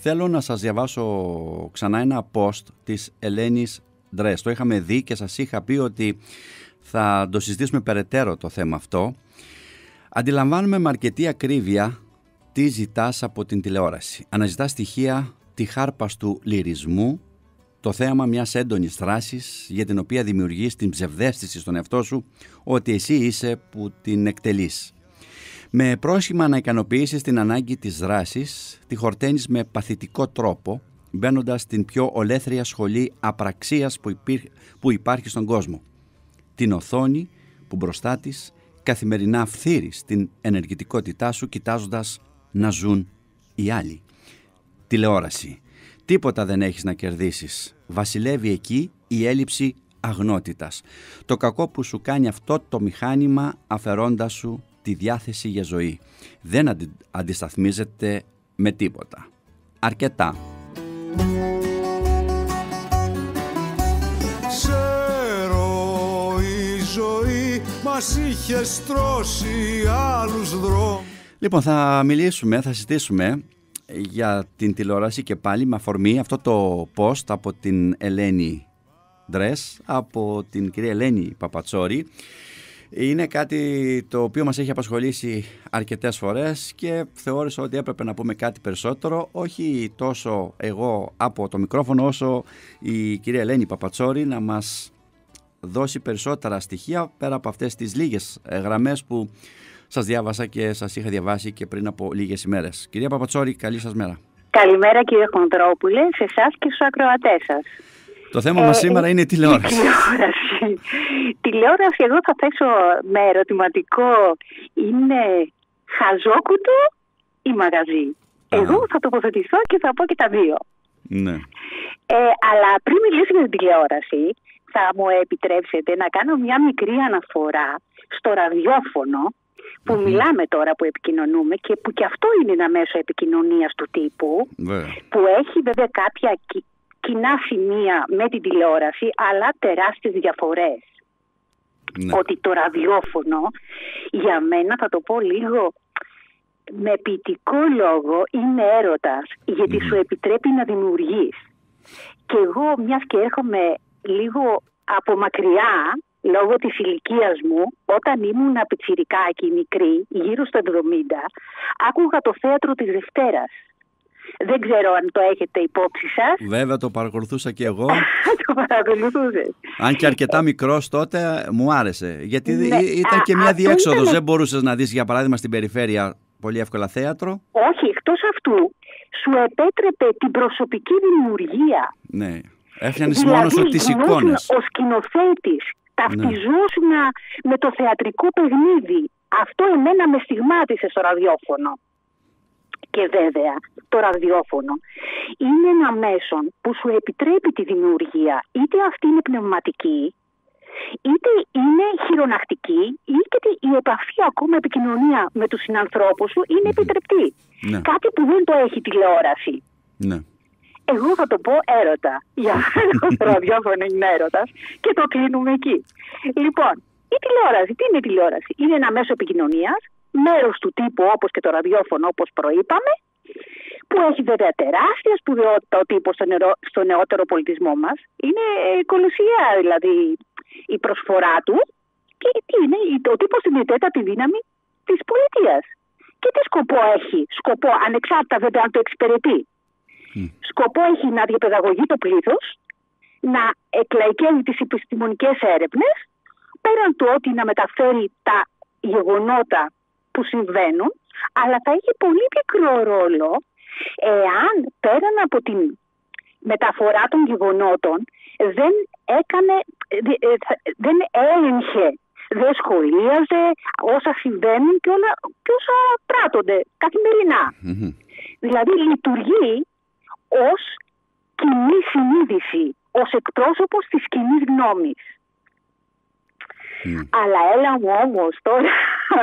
θέλω να σας διαβάσω ξανά ένα post της Ελένης Ντρες. Το είχαμε δει και σας είχα πει ότι θα το συζητήσουμε περαιτέρω το θέμα αυτό. Αντιλαμβάνουμε με αρκετή ακρίβεια τι ζητάς από την τηλεόραση. Αναζητάς στοιχεία τη χάρπας του λυρισμού, το θέαμα μιας έντονης δράσης για την οποία δημιουργείς την ψευδέστηση στον εαυτό σου ότι εσύ είσαι που την εκτελείς. Με πρόσχημα να ικανοποιήσεις την ανάγκη της δράσης, τη χορταίνεις με παθητικό τρόπο, μπαίνοντας στην πιο ολέθρια σχολή απραξίας που, που υπάρχει στον κόσμο. Την οθόνη που μπροστά της καθημερινά φθείρεις την ενεργητικότητά σου κοιτάζοντας να ζουν οι άλλοι. Τηλεόραση. Τίποτα δεν έχεις να κερδίσεις. Βασιλεύει εκεί η έλλειψη αγνότητας. Το κακό που σου κάνει αυτό το μηχάνημα αφαιρώντας σου τη διάθεση για ζωή. Δεν αντι... αντισταθμίζεται με τίποτα. Αρκετά. Ξέρω η ζωή μας είχε στρώσει άλλους δρόμους Λοιπόν, θα μιλήσουμε, θα συζητήσουμε για την τηλεόραση και πάλι με αφορμή αυτό το post από την Ελένη Ντρες, από την κυρία Ελένη Παπατσόρη. Είναι κάτι το οποίο μας έχει απασχολήσει αρκετές φορές και θεώρησα ότι έπρεπε να πούμε κάτι περισσότερο, όχι τόσο εγώ από το μικρόφωνο όσο η κυρία Ελένη Παπατσόρη να μας δώσει περισσότερα στοιχεία πέρα από αυτές τις λίγες γραμμές που σας διάβασα και σας είχα διαβάσει και πριν από λίγες ημέρες. Κυρία Παπατσόρη, καλή σας μέρα. Καλημέρα κύριε Χοντρόπουλε, σε εσάς και στους ακροατές σας. Το θέμα ε, μας σήμερα είναι η τηλεόραση. τηλεόραση. τηλεόραση εδώ θα θέσω με ερωτηματικό είναι χαζόκουτο ή μαγαζί; Εγώ θα τοποθετηθώ και θα πω και τα δύο. Ναι. Ε, αλλά πριν μιλήσω για την τηλεόραση, θα μου επιτρέψετε να κάνω μια μικρή αναφορά στο ραδιόφωνο που μιλάμε τώρα που επικοινωνούμε και που και αυτό είναι ένα μέσο επικοινωνίας του τύπου που έχει βέβαια κάποια κοινά σημεία με την τηλεόραση αλλά τεράστιες διαφορές. Ναι. Ότι το ραδιόφωνο για μένα θα το πω λίγο με ποιητικό λόγο είναι έρωτας γιατί σου επιτρέπει να δημιουργείς. Και εγώ μιας και έρχομαι λίγο από μακριά λόγω της ηλικίας μου, όταν ήμουν πιτσιρικάκι μικρή, γύρω στο 70, άκουγα το θέατρο της Δευτέρας. Δεν ξέρω αν το έχετε υπόψη σας. Βέβαια το παρακολουθούσα και εγώ. το παρακολουθούσε. Αν και αρκετά μικρός τότε μου άρεσε. Γιατί ναι. ήταν και μια διέξοδος. Δεν μπορούσες να δεις, για παράδειγμα, στην περιφέρεια πολύ εύκολα θέατρο. Όχι, εκτός αυτού σου επέτρεπε την προσωπική δημιουργία. Ναι. Έφτιανες δηλαδή, μόνος σου τις εικόνες. Ο σκηνοθέτης ταυτιζόσουν ναι. με το θεατρικό παιχνίδι. Αυτό εμένα με στιγμάτισε στο ραδιόφωνο. Και βέβαια το ραδιόφωνο είναι ένα μέσον που σου επιτρέπει τη δημιουργία, είτε αυτή είναι πνευματική, είτε είναι χειρονακτική, είτε η επαφή ακόμα επικοινωνία με τους συνανθρώπους σου είναι επιτρεπτή. Ναι. Κάτι που δεν το έχει τηλεόραση. Ναι. Εγώ θα το πω έρωτα. Για μένα το ραδιόφωνο είναι έρωτας και το κλείνουμε εκεί. Λοιπόν, η τηλεόραση, τι είναι η τηλεόραση, Είναι ένα μέσο επικοινωνίας, μέρο του τύπου όπως και το ραδιόφωνο, όπως προείπαμε, που έχει βέβαια τεράστια σπουδαιότητα ο τύπος στο, στο νεότερο πολιτισμό μας. Είναι κολοσσία δηλαδή η προσφορά του και τι είναι, ο τύπος είναι η τέταρτη δύναμη της πολιτείας. Και τι σκοπό έχει, σκοπό ανεξάρτητα βέβαια αν το εξυπηρετεί. Σκοπό έχει να διαπαιδαγωγεί το πλήθος, να εκλαϊκαίνει τις επιστημονικές έρευνες, πέραν του ότι να μεταφέρει τα γεγονότα που συμβαίνουν, αλλά θα έχει πολύ μικρό ρόλο εάν πέραν από την μεταφορά των γεγονότων δεν έκανε, ε, δεν έλεγχε, δεν σχολίαζε όσα συμβαίνουν και, όλα, και όσα πράττονται Δηλαδή λειτουργεί ως κοινή συνείδηση, ως εκπρόσωπος της κοινής γνώμης. Αλλά έλα μου όμως τώρα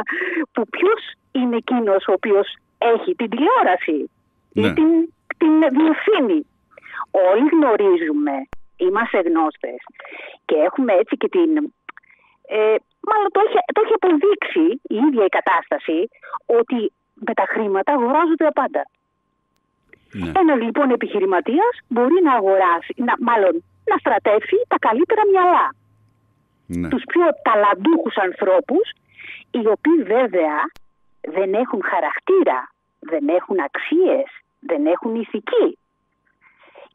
που ποιος είναι εκείνος ο οποίος έχει την τηλεόραση ή ναι. την, την διευθύνει. Όλοι γνωρίζουμε, είμαστε γνώστες και έχουμε έτσι και την... Ε, μάλλον το έχει, το έχει αποδείξει η ίδια η κατάσταση ότι με τα χρήματα αγοράζονται τα πάντα. Ναι. Ένας λοιπόν επιχειρηματίας μπορεί να αγοράσει, να, μάλλον να στρατεύσει τα καλύτερα μυαλά. Ναι. Τους πιο ταλαντούχους ανθρώπους, οι οποίοι βέβαια δεν έχουν χαρακτήρα, δεν έχουν αξίες, δεν έχουν ηθική.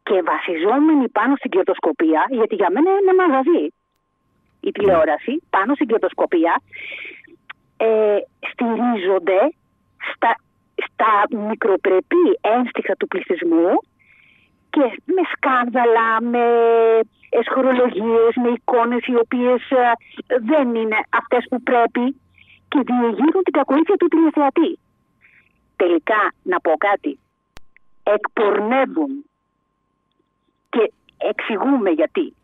Και βασιζόμενοι πάνω στην κερδοσκοπία, γιατί για μένα είναι μαγαζί η τηλεόραση, πάνω στην κερδοσκοπία, ε, στηρίζονται στα, στα μικροπρεπή ένστιχα του πληθυσμού και με σκάνδαλα, με εσχορολογίες, με εικόνες οι οποίες ε, δεν είναι αυτές που πρέπει και διεγείρουν την κακοήθεια του τηλεθεατή. Τελικά, να πω κάτι, εκπορνεύουν και εξηγούμε γιατί.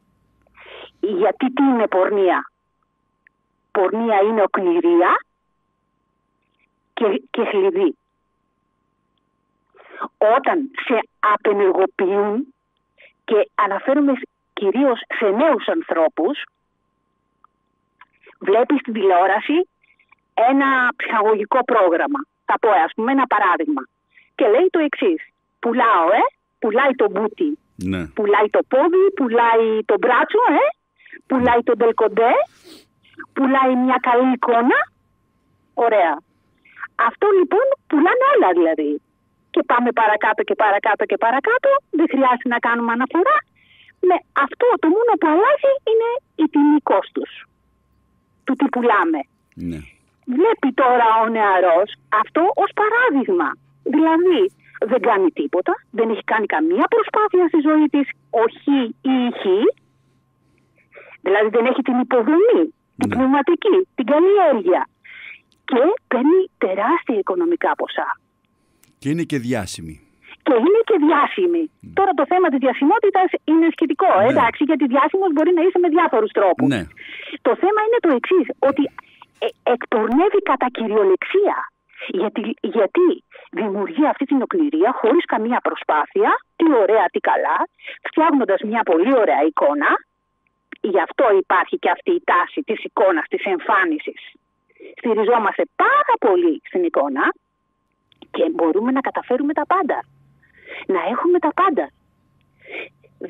Γιατί τι είναι πορνεία; Πορνεία είναι οκνηρία και, και χλειδί. Όταν σε απενεργοποιούν και αναφέρομαι κυρίως σε νέους ανθρώπους, βλέπεις στην τηλεόραση ένα ψυχαγωγικό πρόγραμμα. Θα πω ας πούμε ένα παράδειγμα. Και λέει το εξής. Πουλάω, ε, πουλάει το μπούτι, Ναι. πουλάει το πόδι, πουλάει το μπράτσο, ε, πουλάει το ντελκοντέ, πουλάει μια καλή εικόνα. Ωραία. Αυτό λοιπόν πουλάνε όλα δηλαδή. Και πάμε παρακάτω και παρακάτω και παρακάτω. Δεν χρειάζεται να κάνουμε αναφορά. Με αυτό το μόνο που αλλάζει είναι η τιμή κόστους του τι πουλάμε. Ναι. Βλέπει τώρα ο νεαρός αυτό ως παράδειγμα. Δηλαδή δεν κάνει τίποτα, δεν έχει κάνει καμία προσπάθεια στη ζωή της, όχι ή ηχή. Δηλαδή δεν έχει την υποδομή, την Ναι. πνευματική, την καλλιέργεια. Και παίρνει τεράστια οικονομικά ποσά. Και είναι και διάσημη. Και είναι και διάσημη. Τώρα το θέμα της διασημότητας είναι σχετικό, Ναι. εντάξει, γιατί διάσημος μπορεί να είσαι με διάφορους τρόπους. Ναι. Το θέμα είναι το εξής, ότι ε, εκπορνεύει κατά κυριολεξία. Γιατί, γιατί δημιουργεί αυτή την οκνηρία χωρίς καμία προσπάθεια, τι ωραία, τι καλά, φτιάχνοντας μια πολύ ωραία εικόνα. Γι' αυτό υπάρχει και αυτή η τάση της εικόνας, της εμφάνισης. Στηριζόμαστε πάρα πολύ στην εικόνα και μπορούμε να καταφέρουμε τα πάντα. Να έχουμε τα πάντα.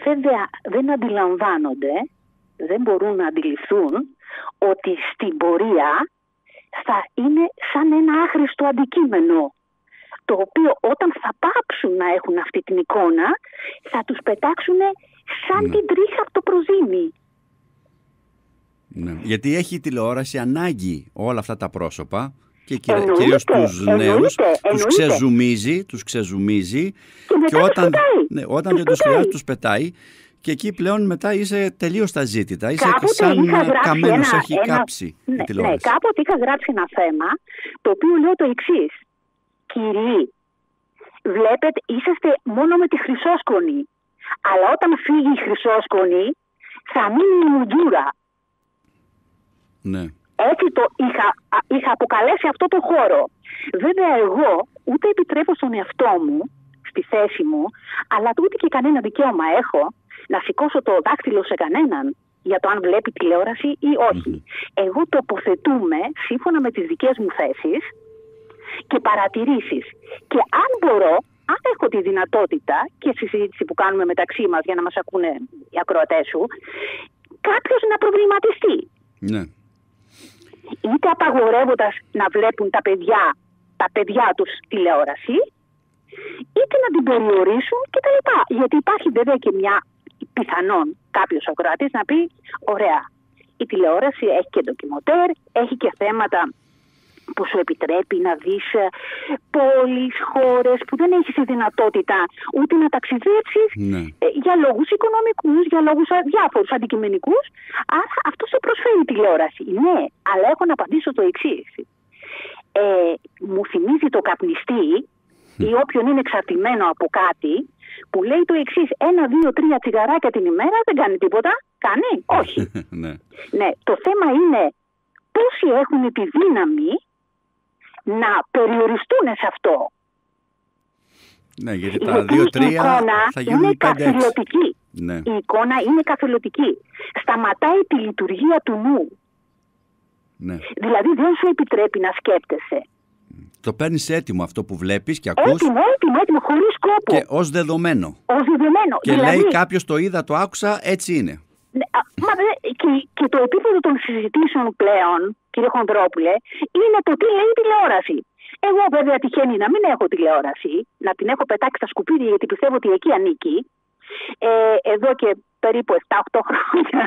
Βέβαια δεν αντιλαμβάνονται, δεν μπορούν να αντιληφθούν ότι στην πορεία θα είναι σαν ένα άχρηστο αντικείμενο το οποίο όταν θα πάψουν να έχουν αυτή την εικόνα θα τους πετάξουν σαν Ναι. την τρίχα από το προζύμι. ναι. Γιατί έχει η τηλεόραση ανάγκη όλα αυτά τα πρόσωπα και κυρίω Εννοείται, κυρίως τους εννοείται, νέους τους εννοείται. ξεζουμίζει, τους ξεζουμίζει Και μετά τους όταν, πετάει. ναι, όταν Τους δεν τους πετάει. χρειάζεται τους πετάει και εκεί πλέον μετά είσαι τελείως τα ζήτητα. Είσαι Κάποτε σαν είχα γράψει καμένος, ένα- έχει ένα- κάψει η Ναι, ναι, τηλεόραση. κάποτε είχα γράψει ένα θέμα το οποίο λέω το εξής. Κυρίοι, βλέπετε, είσαστε μόνο με τη χρυσόσκονη. Αλλά όταν φύγει η χρυσόσκονη, θα μείνει η μουτζούρα. Ναι. Έτσι το είχα, α, είχα αποκαλέσει αυτό το χώρο. Βέβαια εγώ ούτε επιτρέπω στον εαυτό μου, στη θέση μου, αλλά ούτε και κανένα δικαίωμα έχω να σηκώσω το δάχτυλο σε κανέναν για το αν βλέπει τηλεόραση ή όχι. Εγώ τοποθετούμε σύμφωνα με τις δικές μου θέσεις και παρατηρήσεις. Και αν μπορώ, αν έχω τη δυνατότητα και στη συζήτηση που κάνουμε μεταξύ μας για να μας ακούνε οι ακροατές σου, κάποιος να προβληματιστεί ναι. Είτε απαγορεύοντας να βλέπουν τα παιδιά, τα παιδιά τους τηλεόραση, είτε να την περιορίσουν κτλ. Γιατί υπάρχει βέβαια και μια πιθανόν κάποιος ακροατής να πει ωραία, η τηλεόραση έχει και ντοκιμοτέρ, έχει και θέματα που σου επιτρέπει να δεις ε, πόλεις, χώρες που δεν έχεις τη δυνατότητα ούτε να ταξιδέψεις Ναι. ε, για λόγους οικονομικούς, για λόγους α- διάφορους αντικειμενικούς. Άρα αυτό σε προσφέρει η τηλεόραση. Ναι, αλλά έχω να απαντήσω το εξής. Ε, μου θυμίζει το καπνιστή ή όποιον είναι εξαρτημένο από κάτι που λέει το εξής. Ένα, δύο, τρία τσιγαράκια την ημέρα δεν κάνει τίποτα. Κάνει; Όχι. ναι. Ναι, το θέμα είναι πόσοι έχουν τη δύναμη να περιοριστούν σε αυτό. ναι, γιατί τα Γιατί η δύο-τρία εικόνα θα είναι γίνουν πέντε-έξι. καθηλωτική. Ναι. Η εικόνα είναι καθηλωτική. Σταματάει τη λειτουργία του νου. Ναι. Δηλαδή δεν σου επιτρέπει να σκέπτεσαι. Το παίρνεις έτοιμο αυτό που βλέπεις και ακούς Έτοιμο, έτοιμο, έτοιμο, χωρίς κόπο. και ως δεδομένο. Ω δεδομένο. Και δηλαδή, λέει κάποιος το είδα, το άκουσα, έτσι είναι. Ναι, α, Μα, δε- και, και το επίπεδο των συζητήσεων πλέον, κύριε Χονδρόπουλε, είναι το τι λέει η τηλεόραση. Εγώ βέβαια τυχαίνει να μην έχω τηλεόραση, να την έχω πετάξει στα σκουπίδια γιατί πιστεύω ότι εκεί ανήκει. Ε, εδώ και περίπου 7-8 χρόνια.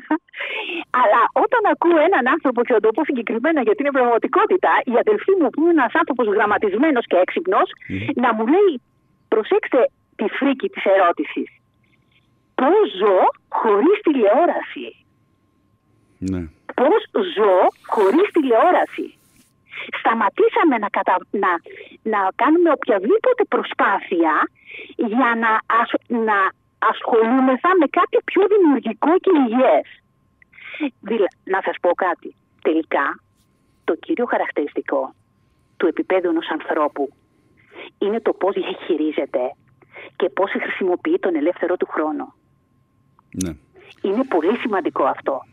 Αλλά όταν ακούω έναν άνθρωπο, και θα το πω συγκεκριμένα γιατί είναι πραγματικότητα, η αδελφή μου που είναι ένας άνθρωπος γραμματισμένος και έξυπνος, να μου λέει, προσέξτε τη φρίκη της ερώτησης. Πώς ζω χωρίς τηλεόραση; Ναι. Πώς ζω χωρίς τηλεόραση; Σταματήσαμε να, κατα... να, να κάνουμε οποιαδήποτε προσπάθεια για να, ασ... να ασχολούμεθα με κάτι πιο δημιουργικό και υγιές. Δηλα... Να σας πω κάτι. Τελικά, το κύριο χαρακτηριστικό του επίπεδου ενός ανθρώπου είναι το πώς διαχειρίζεται και πώς χρησιμοποιεί τον ελεύθερο του χρόνο. Ναι. Είναι πολύ σημαντικό αυτό.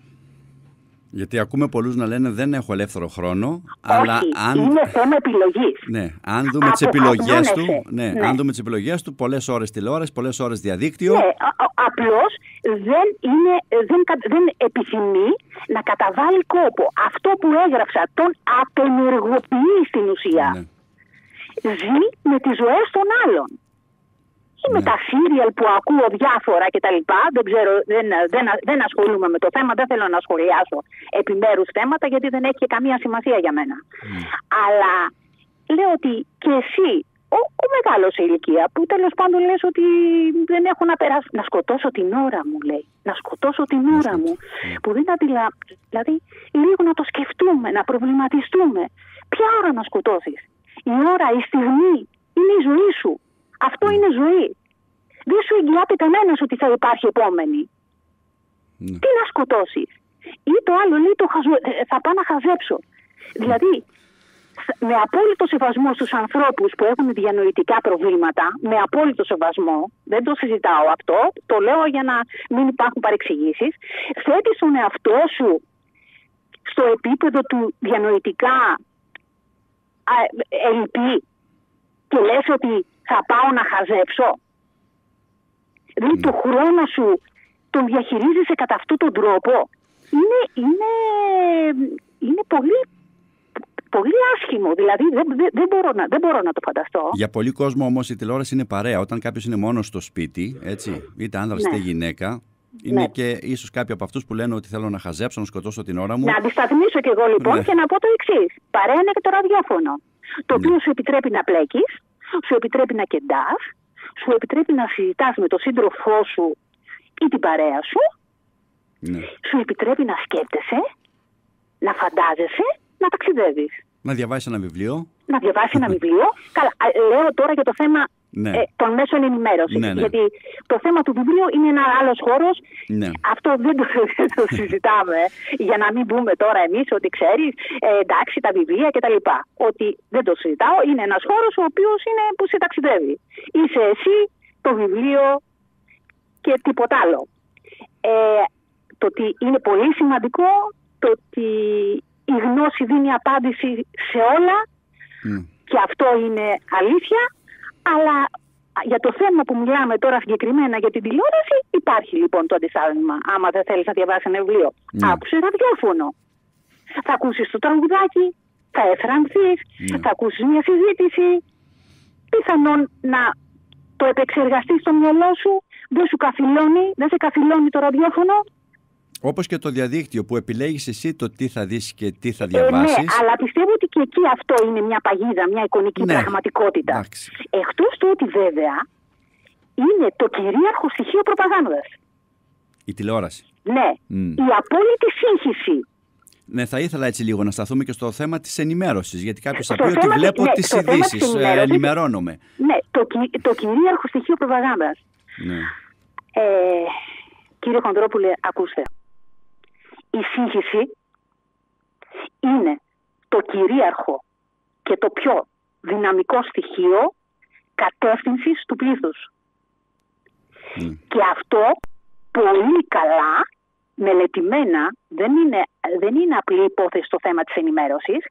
Γιατί ακούμε πολλούς να λένε δεν έχω ελεύθερο χρόνο, αλλά Όχι, αν. είναι θέμα επιλογής. Ναι, αν δούμε τις επιλογές του, Αποφασίζεσαι. ναι, Ναι. αν δούμε τις επιλογές του, πολλές ώρες τηλεόρασης, πολλές ώρες διαδίκτυο. Ναι, απλώς δεν, είναι, δεν, κα- δεν επιθυμεί να καταβάλει κόπο. Αυτό που έγραψα τον απενεργοποιεί στην ουσία. Ναι. Ζει με τις ζωές των άλλων. Ή με Ναι. τα σύριαλ που ακούω διάφορα κτλ. Δεν ξέρω, δεν, δεν, δεν ασχολούμαι με το θέμα, δεν θέλω να σχολιάσω επιμέρους θέματα γιατί δεν έχει και καμία σημασία για μένα. Αλλά λέω ότι και εσύ, ο, ο μεγάλος σε ηλικία, που τέλος πάντων λες ότι δεν έχω να περάσω. Να σκοτώσω την ώρα μου, λέει. Να σκοτώσω την ώρα μου. Που δεν αντιλα... Δηλαδή, λίγο να το σκεφτούμε, να προβληματιστούμε. Ποια ώρα να σκοτώσεις; Η ώρα, η στιγμή, είναι η ζωή σου. Αυτό είναι ζωή. Δεν σου εγγυάται κανένας ότι θα υπάρχει επόμενη. Ναι. Τι να σκοτώσεις. Ή το άλλο λέει το χαζο- ε, θα πάω να χαζέψω. Δηλαδή, σ- με απόλυτο σεβασμό στους ανθρώπους που έχουν διανοητικά προβλήματα, με απόλυτο σεβασμό, δεν το συζητάω αυτό, το λέω για να μην υπάρχουν παρεξηγήσεις, θέτεις τον εαυτό σου στο επίπεδο του διανοητικά α, ελλειπή και λες ότι θα πάω να χαζέψω. Δηλαδή το χρόνο σου τον διαχειρίζεσαι κατά αυτόν τον τρόπο. Είναι, είναι, είναι πολύ, πολύ άσχημο. Δηλαδή δεν, δεν, δεν, μπορώ να, δεν μπορώ να το φανταστώ. Για πολλοί κόσμο όμως η τηλεόραση είναι παρέα. Όταν κάποιος είναι μόνος στο σπίτι, έτσι, είτε άνδρας Ναι. είτε γυναίκα, είναι Ναι. και ίσως κάποιοι από αυτούς που λένε ότι θέλω να χαζέψω, να σκοτώσω την ώρα μου. Να αντισταθμίσω κι εγώ λοιπόν Ναι. και να πω το εξής. Παρέα είναι και το ραδιόφωνο. Το οποίο σου επιτρέπει να πλέκεις, σου επιτρέπει να κεντάς, σου επιτρέπει να συζητάς με τον σύντροφό σου ή την παρέα σου, Ναι. σου επιτρέπει να σκέφτεσαι, να φαντάζεσαι, να ταξιδεύεις. Να διαβάσεις ένα βιβλίο. Να διαβάσεις ένα βιβλίο. Καλά, α, λέω τώρα για το θέμα Ναι. ε, των μέσων ενημέρωσης. Ναι, ναι. Γιατί το θέμα του βιβλίου είναι ένα άλλος χώρος. Ναι. Αυτό δεν το, δεν το συζητάμε. για να μην πούμε τώρα εμείς ότι ξέρεις, ε, εντάξει, τα βιβλία κτλ. Ότι δεν το συζητάω. Είναι ένας χώρος ο οποίος είναι που σε ταξιδεύει. Είσαι εσύ, το βιβλίο και τίποτα άλλο. Ε, το ότι είναι πολύ σημαντικό το ότι η γνώση δίνει απάντηση σε όλα Ναι. και αυτό είναι αλήθεια, αλλά για το θέμα που μιλάμε τώρα συγκεκριμένα για την τηλεόραση υπάρχει λοιπόν το αντιστάθμιμα. Άμα δεν θέλεις να διαβάσεις ένα βιβλίο, Ναι. άκουσε ραδιόφωνο. Θα ακούσεις το τραγουδάκι, θα εφρανθείς, Ναι. θα ακούσεις μια συζήτηση, πιθανόν να το επεξεργαστείς στο μυαλό σου, δεν σου καθυλώνει, δεν σε καθυλώνει το ραδιόφωνο, Όπως και το διαδίκτυο που επιλέγεις εσύ το τι θα δεις και τι θα Ε, διαβάσεις. ναι, αλλά πιστεύω ότι και εκεί αυτό είναι μια παγίδα, μια εικονική Ναι. πραγματικότητα. Εντάξει. Εκτός του ότι βέβαια είναι το κυρίαρχο στοιχείο προπαγάνδας. Η τηλεόραση. Ναι, Μμ. η απόλυτη σύγχυση. Ναι, θα ήθελα έτσι λίγο να σταθούμε και στο θέμα της ενημέρωσης. Γιατί κάποιος θα Στο πει ότι θέμα της- βλέπω ναι, τις στο θέμα της ειδήσεις, ενημέρωσης- ενημερώνομαι. Ναι, το, κυ- το κυρίαρχο στοιχείο προπαγάνδας. Ναι. Ε, κύριε Χοντρόπουλε, ακούστε. Η σύγχυση είναι το κυρίαρχο και το πιο δυναμικό στοιχείο κατεύθυνσης του πλήθους. Ναι. Και αυτό πολύ καλά μελετημένα, δεν είναι, δεν είναι απλή υπόθεση το θέμα της ενημέρωσης,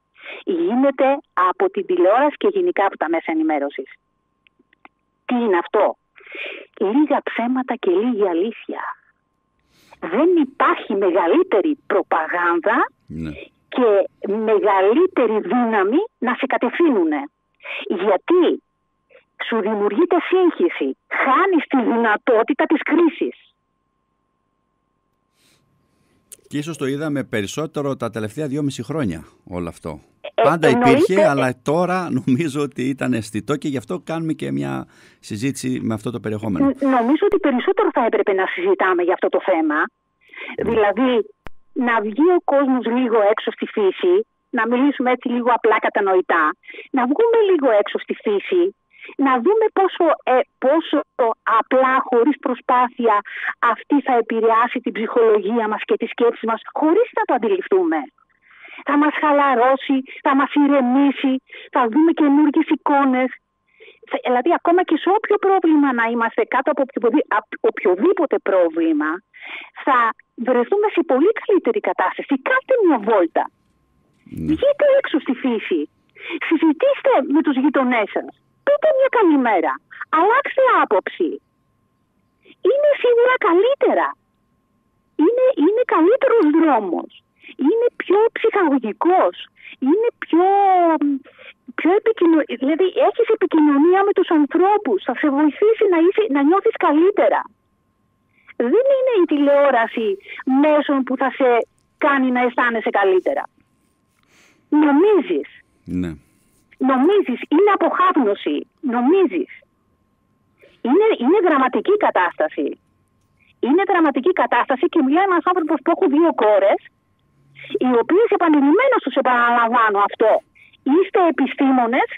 γίνεται από την τηλεόραση και γενικά από τα μέσα ενημέρωσης. Τι είναι αυτό; Λίγα ψέματα και λίγη αλήθεια. Δεν υπάρχει μεγαλύτερη προπαγάνδα Ναι. και μεγαλύτερη δύναμη να σε κατευθύνουν. Γιατί σου δημιουργείται σύγχυση. Χάνεις τη δυνατότητα της κρίσης. Και ίσως το είδαμε περισσότερο τα τελευταία δυόμιση χρόνια όλο αυτό. Ε, Πάντα εννοείται, υπήρχε, ε, αλλά τώρα νομίζω ότι ήταν αισθητό και γι' αυτό κάνουμε και μια συζήτηση με αυτό το περιεχόμενο. Ν- Νομίζω ότι περισσότερο θα έπρεπε να συζητάμε για αυτό το θέμα. Δηλαδή, να βγει ο κόσμος λίγο έξω στη φύση, να μιλήσουμε έτσι λίγο απλά κατανοητά, να βγούμε λίγο έξω στη φύση, να δούμε πόσο, ε, πόσο απλά, χωρίς προσπάθεια, αυτή θα επηρεάσει την ψυχολογία μας και τη σκέψη μας, χωρίς να το αντιληφθούμε. Θα μας χαλαρώσει, θα μας ηρεμήσει, θα δούμε καινούργιες εικόνες, Θε- Δηλαδή, ακόμα και σε όποιο πρόβλημα να είμαστε κάτω από οποιοδη- απ- οποιοδήποτε πρόβλημα, θα βρεθούμε σε πολύ καλύτερη κατάσταση. Κάντε μια βόλτα. Ναι. Βγείτε έξω στη φύση. Συζητήστε με τους γειτονές σας. Πείτε μια καλημέρα. Αλλάξτε άποψη. Είναι σίγουρα καλύτερα. Είναι, είναι καλύτερος δρόμος. Είναι πιο ψυχαγωγικός. Είναι πιο, πιο επικοινωνία. Δηλαδή έχεις επικοινωνία με τους ανθρώπους. Θα σε βοηθήσει να, είσαι, να νιώθεις καλύτερα. Δεν είναι η τηλεόραση μέσον που θα σε κάνει να αισθάνεσαι καλύτερα. Νομίζεις. ναι. Νομίζεις, είναι αποχάπνωση. Νομίζεις. Είναι, είναι δραματική κατάσταση. Είναι δραματική κατάσταση και μιλάει ένας άνθρωπος που έχω δύο κόρες, οι οποίες επανειλημμένως τους επαναλαμβάνω αυτό. Είστε επιστήμονες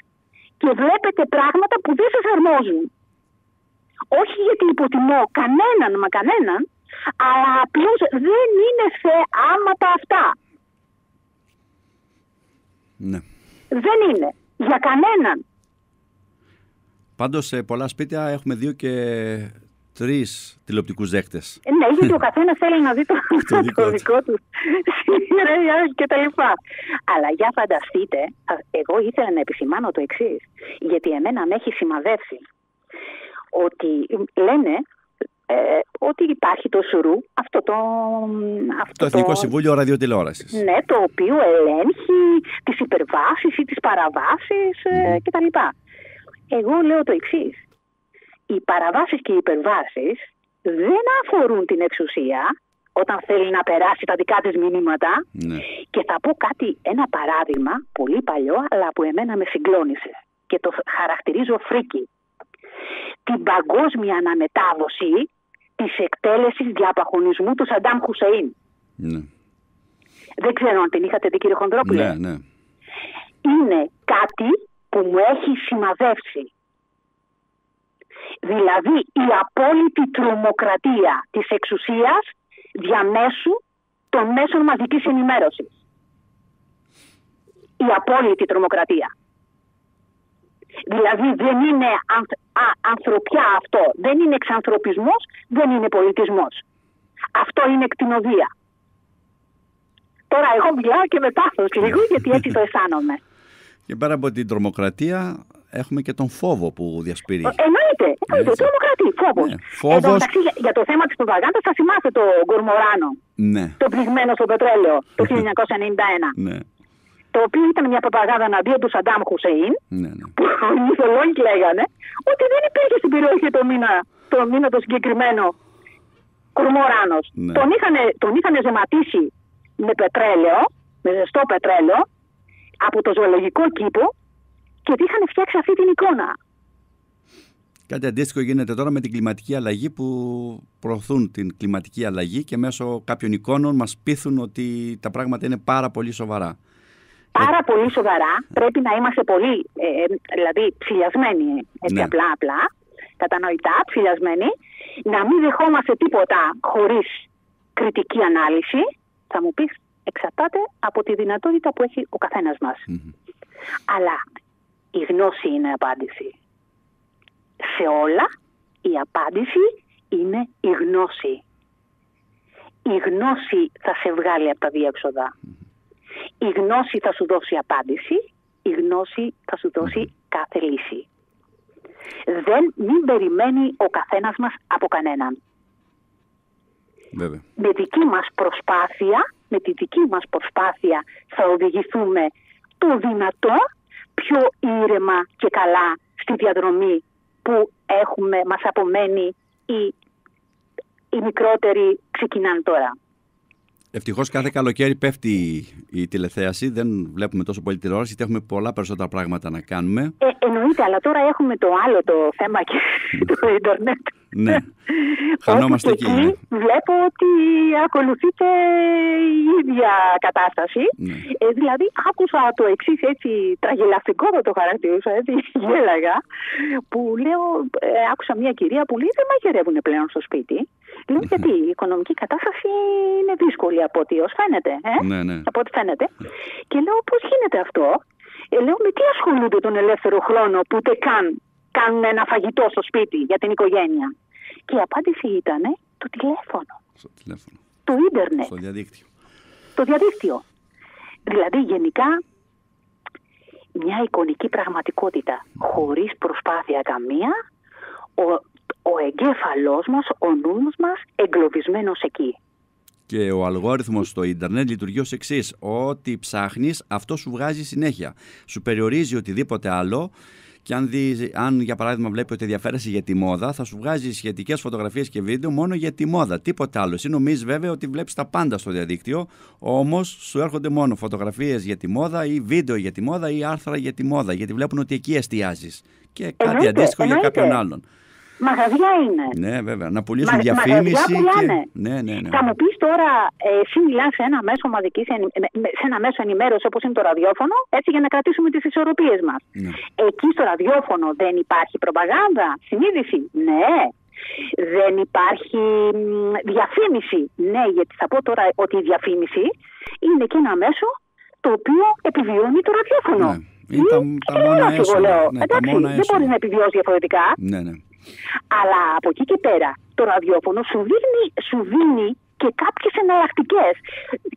και βλέπετε πράγματα που δεν σας αρμόζουν. Όχι γιατί υποτιμώ κανέναν μα κανέναν, αλλά απλώς δεν είναι θεάματα αυτά. ναι. Δεν είναι. Για κανέναν. Πάντως σε πολλά σπίτια έχουμε δύο και τρεις τηλεοπτικούς δέκτες. Ε, Ναι, γιατί ο καθένας θέλει να δει το, Το δικό το του. δικό του σειρά και τα λοιπά. Αλλά για φανταστείτε, α, εγώ ήθελα να επισημάνω το εξής. Γιατί εμένα με έχει σημαδεύσει ότι λένε ε, ότι υπάρχει το ΣΡΟΥ, αυτό το... Αυτό Το Εθνικό Συμβούλιο Ραδιοτηλεόρασης. Ναι, το οποίο ελέγχει τις υπερβάσεις ή τις παραβάσεις ε, Μμμ. κτλ. Εγώ λέω το εξής. Οι παραβάσεις και οι υπερβάσεις δεν αφορούν την εξουσία όταν θέλει να περάσει τα δικά της μηνύματα Ναι. και θα πω κάτι, ένα παράδειγμα πολύ παλιό αλλά που εμένα με συγκλώνησε και το χαρακτηρίζω φρίκι. Την παγκόσμια αναμετάδοση της εκτέλεσης διαπαχωνισμού του Σαντάμ Χουσεΐν. Ναι. Δεν ξέρω αν την είχατε δει κύριε Χονδρόπουλε. ναι, ναι. Είναι κάτι που μου έχει σημαδεύσει. Δηλαδή η απόλυτη τρομοκρατία της εξουσίας διαμέσου των μέσων μαζικής ενημέρωσης. Η απόλυτη τρομοκρατία. Δηλαδή δεν είναι ανθ- α, ανθρωπιά αυτό, δεν είναι εξανθρωπισμός, δεν είναι πολιτισμός. Αυτό είναι κτηνοδία. Τώρα εγώ μιλάω και με πάθος λίγο γιατί έτσι το αισθάνομαι. Και πέρα από την τρομοκρατία έχουμε και τον φόβο που διασπείρει. Ε, Εννοείται, εννοείται, Έτσι. τρομοκρατή, φόβος. Ναι, φόβος. Εδώ μεταξύ, για, για το θέμα της προπαγάνδας θα θυμάστε το Γκορμοράνο, Ναι, το πληγμένο στο πετρέλαιο το 1991. ναι, το οποίο ήταν μια προπαγάνδα εναντίον του Σαντάμ Χουσέιν, ναι, ναι. που οι μυθολόγοι λέγανε ότι δεν υπήρχε στην περιοχή το μήνα το, μήνα το συγκεκριμένο Κορμοράνο. Ναι. Τον, είχαν, τον είχαν ζεματίσει με πετρέλαιο, με ζεστό πετρέλαιο, από το ζωολογικό κήπο και ότι είχαν φτιάξει αυτή την εικόνα. Κάτι αντίστοιχο γίνεται τώρα με την κλιματική αλλαγή που προωθούν την κλιματική αλλαγή και μέσω κάποιων εικόνων μας πείθουν ότι τα πράγματα είναι πάρα πολύ σοβαρά. Πάρα πολύ σοβαρά. Πρέπει να είμαστε πολύ, ε, ε, δηλαδή, ψηλιασμένοι, έτσι Ναι. απλά, απλά, κατανοητά, ψηλιασμένοι, να μην δεχόμαστε τίποτα χωρίς κριτική ανάλυση. Θα μου πεις, εξαρτάται από τη δυνατότητα που έχει ο καθένας μας. Μμμ. Αλλά η γνώση είναι απάντηση. Σε όλα η απάντηση είναι η γνώση. Η γνώση θα σε βγάλει από τα διέξοδα. Η γνώση θα σου δώσει απάντηση. Η γνώση θα σου δώσει κάθε λύση. Δεν μην περιμένει ο καθένας μας από κανέναν. Βέβαια. Με δική μας προσπάθεια, με τη δική μας προσπάθεια θα οδηγηθούμε το δυνατό πιο ήρεμα και καλά στη διαδρομή που έχουμε, μας απομένει ή οι μικρότεροι ξεκινάνε τώρα. Ευτυχώς κάθε καλοκαίρι πέφτει η τηλεθέαση. Δεν βλέπουμε τόσο πολύ τηλεόραση, γιατί έχουμε πολλά περισσότερα πράγματα να κάνουμε. Ε, εννοείται, αλλά τώρα έχουμε το άλλο το θέμα και το Ιντερνετ. Ναι. Χανόμαστε εκεί. εκεί ναι. βλέπω ότι ακολουθείτε η ίδια κατάσταση. Ναι. Ε, δηλαδή, άκουσα το εξής έτσι τραγελαφικό θα το χαρακτηρίσω, έτσι γέλαγα, που λέω, ε, άκουσα μια κυρία που λέει δεν μαγειρεύουν πλέον στο σπίτι. Λέω γιατί η οικονομική κατάσταση είναι δύσκολη από ό,τι ως φαίνεται. Ε; Ναι, ναι. Από ό,τι φαίνεται. Και λέω πώς γίνεται αυτό; Ε, λέω με τι ασχολούνται τον ελεύθερο χρόνο που ούτε καν κάνουν ένα φαγητό στο σπίτι για την οικογένεια; Και η απάντηση ήταν το τηλέφωνο, Στο τηλέφωνο. το ίντερνετ, Στο διαδίκτυο. το διαδίκτυο. Δηλαδή γενικά μια εικονική πραγματικότητα χωρίς προσπάθεια καμία, ο, ο εγκέφαλός μας, ο νους μας εγκλωβισμένος εκεί. Και ο αλγόριθμος στο ίντερνετ λειτουργεί ως εξής. Ό,τι ψάχνεις, αυτό σου βγάζει συνέχεια. Σου περιορίζει οτιδήποτε άλλο και αν, δεις, αν για παράδειγμα βλέπει ότι ενδιαφέρεσαι για τη μόδα, θα σου βγάζει σχετικές φωτογραφίες και βίντεο μόνο για τη μόδα. Τίποτε άλλο. Εσύ νομίζεις βέβαια ότι βλέπεις τα πάντα στο διαδίκτυο, όμως σου έρχονται μόνο φωτογραφίες για τη μόδα ή βίντεο για τη μόδα ή άρθρα για τη μόδα. Γιατί βλέπουν ότι εκεί εστιάζεις. Και κάτι Εννοείται, αντίστοιχο για εννοείται. κάποιον άλλον. Μαγαζιά είναι. Ναι, βέβαια. Να πουλήσουν Μα- διαφήμιση. μαγαζιά πουλάνε. Και... Ναι, ναι, ναι. Θα μου πεις τώρα, ε, εσύ μιλάς σε ένα μέσο μαζικής, σε ένα μέσο ενημέρωσης όπως είναι το ραδιόφωνο, έτσι για να κρατήσουμε τις ισορροπίες μας. Ναι. Εκεί στο ραδιόφωνο δεν υπάρχει προπαγάνδα, συνείδηση; Ναι. Δεν υπάρχει μ, διαφήμιση; Ναι, γιατί θα πω τώρα ότι η διαφήμιση είναι και ένα μέσο το οποίο επιβιώνει το ραδιόφωνο. Ναι. Είναι τα- Ή τα και μόνα τηλεόραση, εγώ έσοδα. λέω. Ναι, τα Εντάξει, μόνα δεν έσοδα. μπορεί να επιβιώσεις διαφορετικά. ναι, ναι. Αλλά από εκεί και πέρα το ραδιόφωνο σου δίνει, σου δίνει και κάποιες εναλλακτικές.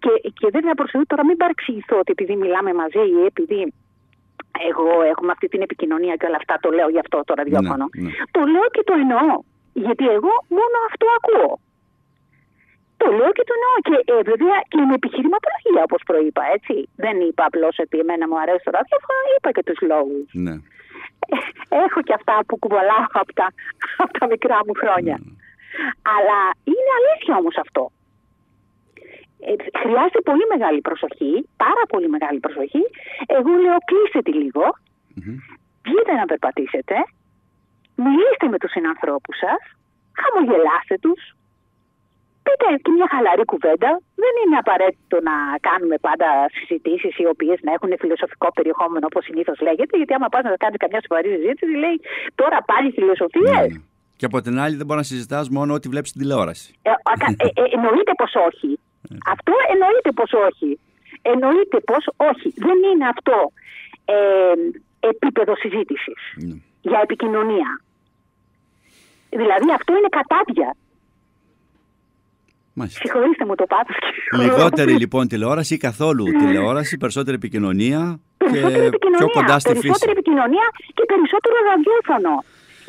Και, και βέβαια προσθέτω τώρα μην παρεξηγηθώ ότι επειδή μιλάμε μαζί ή επειδή εγώ έχουμε αυτή την επικοινωνία και όλα αυτά, το λέω γι' αυτό το ραδιόφωνο. Ναι, ναι. Το λέω και το εννοώ. Γιατί εγώ μόνο αυτό ακούω. Το λέω και το εννοώ. Και ε, βέβαια και με επιχειρηματολογία όπως προείπα, έτσι. Δεν είπα απλώς ότι εμένα μου αρέσει το ραδιόφωνο, είπα και τους λόγους. ναι. Έχω και αυτά που κουβαλάω από τα, από τα μικρά μου χρόνια. Αλλά είναι αλήθεια όμως αυτό. Ε, χρειάζεται πολύ μεγάλη προσοχή, πάρα πολύ μεγάλη προσοχή. Εγώ λέω κλείστε τη λίγο, Μμμ. βγείτε να περπατήσετε, μιλήστε με τους συνανθρώπους σας, χαμογελάστε τους, πείτε και μια χαλαρή κουβέντα. Δεν είναι απαραίτητο να κάνουμε πάντα συζητήσεις οι οποίες να έχουν φιλοσοφικό περιεχόμενο όπως συνήθως λέγεται, γιατί άμα πας να κάνεις καμιά σοβαρή συζήτηση λέει τώρα πάλι φιλοσοφίες. Ναι, ναι. Και από την άλλη δεν μπορείς να συζητάς μόνο ό,τι βλέπεις στην τηλεόραση. Ε, ακα- ε, ε, εννοείται πως όχι. Αυτό εννοείται πως όχι. Εννοείται πως όχι. Δεν είναι αυτό ε, επίπεδο συζήτησης Ναι. για επικοινωνία. Δηλαδή αυτό είναι κατάδια. Μάλιστα. Συγχωρήστε μου το πάθος. κύριε Λιγότερη λοιπόν τηλεόραση ή καθόλου τηλεόραση, περισσότερη επικοινωνία και Περισσότερη επικοινωνία, πιο κοντά στη περισσότερη φύση. επικοινωνία και περισσότερο ραδιόφωνο.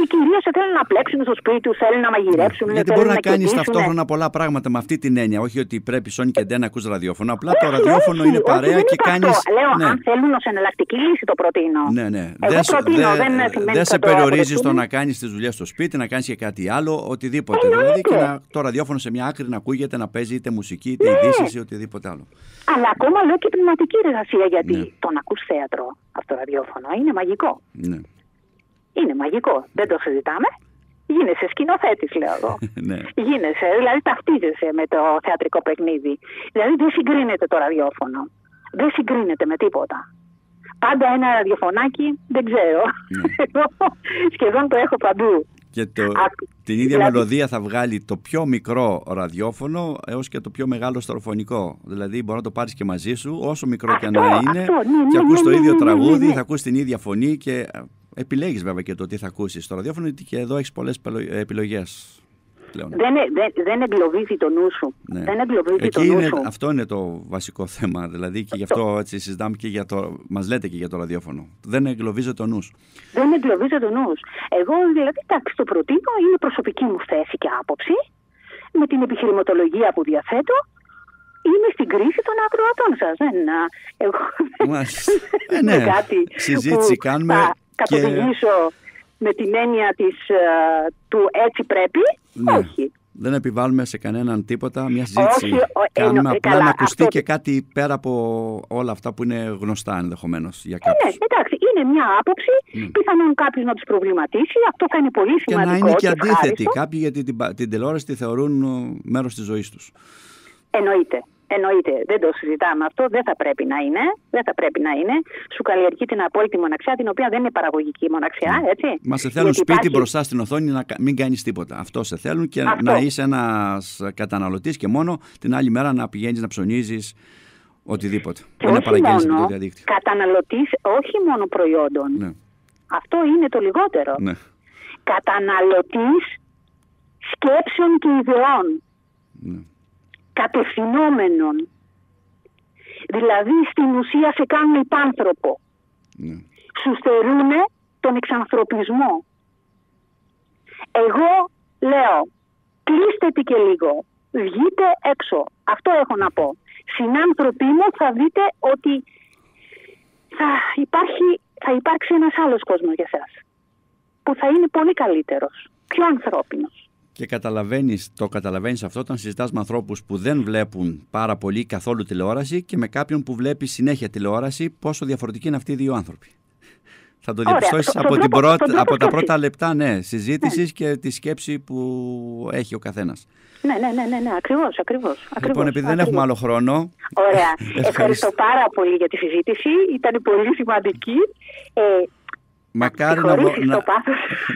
Οι κυρίες θέλουν να πλέξουν στο σπίτι τους, θέλουν να μαγειρέψουν. Γιατί θέλουν μπορεί να κάνεις κερδίσουν. ταυτόχρονα πολλά πράγματα με αυτή την έννοια. Όχι ότι πρέπει σώνει και δεν να ακούς ραδιόφωνο. Απλά το Όχι, ραδιόφωνο όχι, είναι όχι, παρέα δεν και είπα κάνει. αυτό. Λέω, αν θέλουν ως εναλλακτική λύση το προτείνω. Ναι, ναι. Εγώ Δεν, σου- προτείνω, δεν- δεν σημαίνει δεν ότι σε θα το περιορίζεις στο αποδεχτούμε. να κάνεις τις δουλειές στο σπίτι, να κάνεις και κάτι άλλο, οτιδήποτε. Εννοείται. Δηλαδή και να, το ραδιόφωνο σε μια άκρη να ακούγεται, να παίζει είτε μουσική, είτε Ναι. ειδήσεις ή οτιδήποτε άλλο. Αλλά ακόμα λέω και πνευματική εργασία γιατί Ναι. το να ακούς θέατρο από το ραδιόφωνο είναι μαγικό. Ναι. Είναι μαγικό. Δεν το συζητάμε. Γίνεσαι σκηνοθέτης, λέω εγώ. ναι. Γίνεσαι, δηλαδή ταυτίζεσαι με το θεατρικό παιχνίδι. Δηλαδή δεν συγκρίνεται το ραδιόφωνο. Δεν συγκρίνεται με τίποτα. Πάντα ένα ραδιοφωνάκι, δεν ξέρω. Ναι. Εγώ σχεδόν το έχω παντού. Και το, Άκου. την ίδια Δηλαδή- μελωδία θα βγάλει το πιο μικρό ραδιόφωνο έως και το πιο μεγάλο στερεοφωνικό. Δηλαδή μπορεί να το πάρεις και μαζί σου όσο μικρό και Αυτό, να είναι αυτό, ναι, και ναι, ακούς ναι, το ναι, ίδιο ναι, ναι, τραγούδι, ναι. θα ακούς την ίδια φωνή και ε, επιλέγεις βέβαια και το τι θα ακούσεις στο ραδιόφωνο γιατί και εδώ έχεις πολλές πελο- επιλογές. πλέον. Δεν, ε- δεν, δεν εγκλωβίζει το νου σου. Ναι. Δεν εγκλωβίζει Εκεί το νου είναι, σου. αυτό είναι το βασικό θέμα. Δηλαδή και γι' αυτό έτσι συζητάμε και για το. Μας λέτε και για το ραδιόφωνο. Δεν εγκλωβίζει το νους. Δεν εγκλωβίζει το νου. Εγώ δηλαδή, εντάξει, το προτείνω, είναι προσωπική μου θέση και άποψη. Με την επιχειρηματολογία που διαθέτω, είμαι στην κρίση των ακροατών σας. Δεν, α, εγώ Μάλιστα. Ε, δεν είναι ναι. κάτι Συζήτηση που κάνουμε θα και- καθοδηγήσω με την έννοια της, α, του έτσι πρέπει. Ναι. Όχι. Δεν επιβάλλουμε σε κανέναν τίποτα. Μια συζήτηση Όχι, ο- κάνουμε. εννο- απλά καλά, να ακουστεί αυτό- και κάτι πέρα από όλα αυτά που είναι γνωστά ενδεχομένως για Ε, ναι, κάποιους. εντάξει, είναι μια άποψη. Πιθανόν κάποιος να τους προβληματίσει. Αυτό θα είναι πολύ Και σημαντικό. να είναι και αντίθετοι. ευχάριστο. Κάποιοι γιατί την, πα- την τηλεόραση τη θεωρούν μέρος της ζωής τους. Εννοείται. Εννοείται. Δεν το συζητάμε αυτό. Δεν θα πρέπει να είναι. Δεν θα πρέπει να είναι. Σου καλλιεργεί την απόλυτη μοναξιά, την οποία δεν είναι παραγωγική μοναξιά, έτσι. Μα σε θέλουν Γιατί σπίτι υπάρχει- μπροστά στην οθόνη να κα- μην κάνεις τίποτα. Αυτό σε θέλουν και Αυτό. να είσαι ένας καταναλωτής και μόνο την άλλη μέρα να πηγαίνεις να ψωνίζεις οτιδήποτε. Και Ή να όχι παραγγέλνεις από μόνο το διαδίκτυο. καταναλωτής, όχι μόνο προϊόντων. Ναι, Αυτό είναι το λιγότερο. ναι, Καταναλωτής σκέψεων και ιδεών. ναι. Κατευθυνόμενων. Δηλαδή στην ουσία σε κάνουν υπάνθρωπο. ναι. σου στερούν τον εξανθρωπισμό. Εγώ λέω, κλείστε τη και λίγο, βγείτε έξω. Αυτό έχω να πω. Συνάνθρωποι μου θα δείτε ότι θα, υπάρχει, θα υπάρξει ένας άλλος κόσμος για σας. Που θα είναι πολύ καλύτερος, πιο ανθρώπινος. Και καταλαβαίνεις, το καταλαβαίνεις αυτό όταν συζητάς με ανθρώπους που δεν βλέπουν πάρα πολύ καθόλου τηλεόραση και με κάποιον που βλέπει συνέχεια τηλεόραση πόσο διαφορετικοί είναι αυτοί οι δύο άνθρωποι. Θα το Ωραία, διαπιστώσεις στο- από, στον την τρόπο- πρώτη- στον τρόπο από τα σκέψης. πρώτα λεπτά ναι, συζήτησης και τη σκέψη που έχει ο καθένας. Ναι, ναι, ναι, ναι, ναι ακριβώς, ακριβώς. Λοιπόν, ακριβώς, επειδή δεν ακριβώς. έχουμε άλλο χρόνο, Ωραία. Ευχαριστώ. Ευχαριστώ πάρα πολύ για τη συζήτηση. Ήταν πολύ σημαντική. Ε, μακάρι να, συγχωρήσεις να- το πάθος.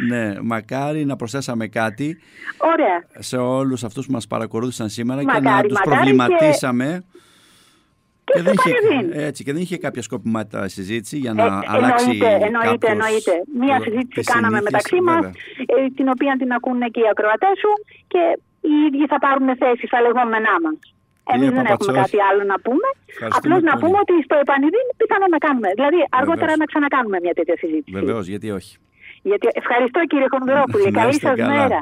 ναι, μακάρι να προσθέσαμε κάτι Ωραία. σε όλους αυτούς που μας παρακολούθησαν σήμερα και Μακάρι, να τους μακάρι προβληματίσαμε. Και δεν στο είχε, Πανεδίν. έτσι, και δεν είχε κάποια σκοπιμότητα συζήτηση για να Ε, αλλάξει εννοείται, εννοείται, κάποιος εννοείται. Μία το- συζήτηση τις κάναμε συνήθειες, μεταξύ μας, βέβαια. την οποία την ακούνε και οι ακροατές σου και οι ίδιοι θα πάρουν θέση στα λεγόμενά μας. Εμεί δεν έχουμε Παπατσόχη, κάτι άλλο να πούμε. ευχαριστούμε Απλώς να πολύ. πούμε ότι στο επανειδήν πιθανόν να κάνουμε. Δηλαδή, αργότερα Βεβαίως. να ξανακάνουμε μια τέτοια συζήτηση. Βεβαίως, γιατί όχι. Γιατί ευχαριστώ κύριε Χονδρόπουλε. Να Καλή είστε σας καλά. μέρα.